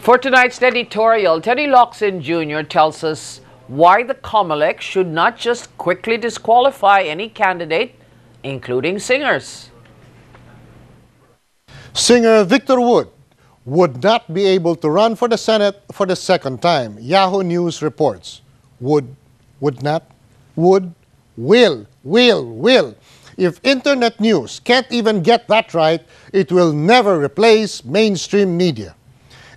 For tonight's editorial, Teddy Locsin Jr. tells us why the COMELEC should not just quickly disqualify any candidate, including singers. Singer Victor Wood would not be able to run for the Senate for the second time. Yahoo News reports. Would, would not, would, will, will, will. If internet news can't even get that right, it will never replace mainstream media.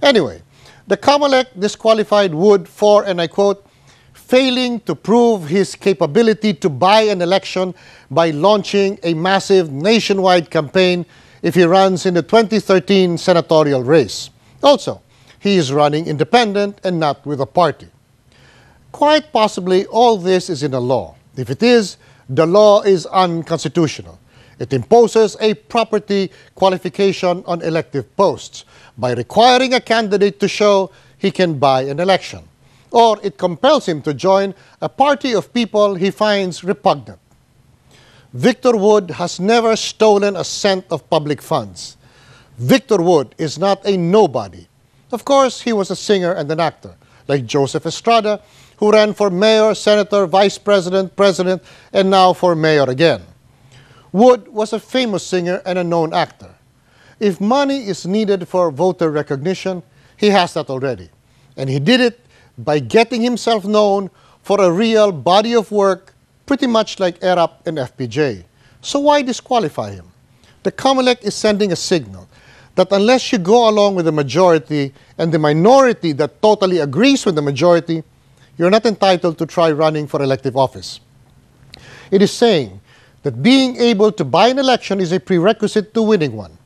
Anyway, the COMELEC disqualified Wood for, and I quote, failing to prove his capability to buy an election by launching a massive nationwide campaign if he runs in the 2013 senatorial race. Also, he is running independent and not with a party. Quite possibly all this is in the law. If it is, the law is unconstitutional. It imposes a property qualification on elective posts by requiring a candidate to show he can buy an election, or it compels him to join a party of people he finds repugnant. Victor Wood has never stolen a cent of public funds. Victor Wood is not a nobody. Of course, he was a singer and an actor, like Joseph Estrada, who ran for mayor, senator, vice president, president, and now for mayor again. Wood was a famous singer and a known actor. If money is needed for voter recognition, he has that already. And he did it by getting himself known for a real body of work pretty much like ERAP and FPJ. So why disqualify him? The COMELEC is sending a signal that unless you go along with the majority and the minority that totally agrees with the majority, you're not entitled to try running for elective office. It is saying that being able to buy an election is a prerequisite to winning one.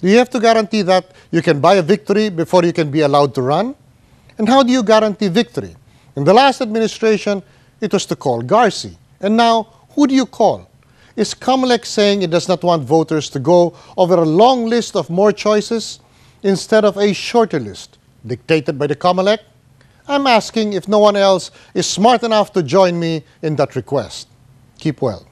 Do you have to guarantee that you can buy a victory before you can be allowed to run? And how do you guarantee victory? In the last administration, it was to call Garci. And now, who do you call? Is COMELEC saying it does not want voters to go over a long list of more choices instead of a shorter list dictated by the COMELEC? I'm asking if no one else is smart enough to join me in that request. Keep well.